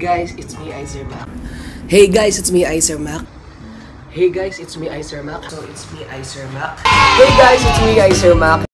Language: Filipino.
guys, it's me Izer Mac. Hey guys, it's me Izer Mac. Hey guys, it's me Izer Mac. So it's me Izer Mac. Hey guys, it's me Izer Mac.